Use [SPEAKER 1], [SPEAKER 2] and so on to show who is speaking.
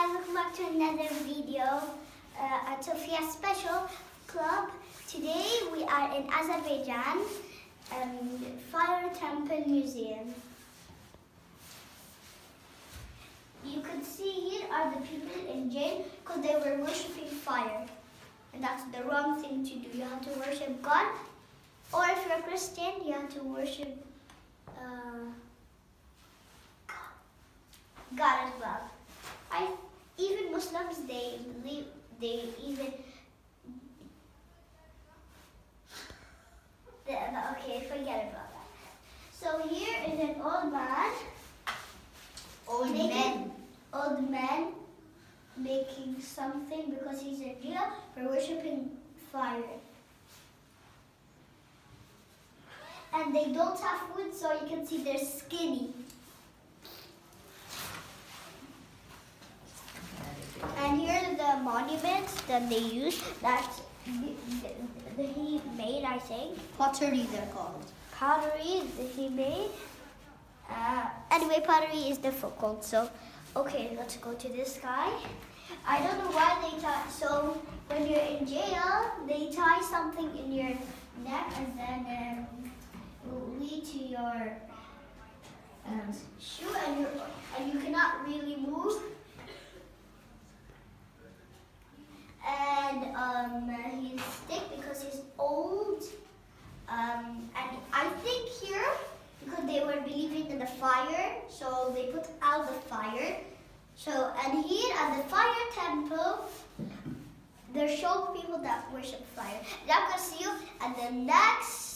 [SPEAKER 1] guys, welcome back to another video uh, at Sophia Special Club. Today we are in Azerbaijan, um, Fire Temple Museum. You can see here are the people in jail because they were worshipping fire. And that's the wrong thing to do. You have to worship God. Or if you're a Christian, you have to worship uh, God as well. I even Muslims they believe they even they- okay forget about that. So here is an old man,
[SPEAKER 2] Old
[SPEAKER 1] Making-
[SPEAKER 2] men.
[SPEAKER 1] old man making something because he's a jail for worshiping fire. And they don't have food, so you can see they're skinny. And here are the monuments that they use that he made, I think.
[SPEAKER 2] Pottery they're called.
[SPEAKER 1] Pottery that he made. Uh, anyway, pottery is difficult. So, okay, let's go to this guy. I don't know why they tie. So, when you're in jail, they tie something in your neck and then um, will lead to your um, shoe, and and you cannot really move. And um, he's sick because he's old. Um, and I think here, because they were believing in the fire, so they put out the fire. So, and here at the fire temple, they're showing people that worship fire. To see you at the next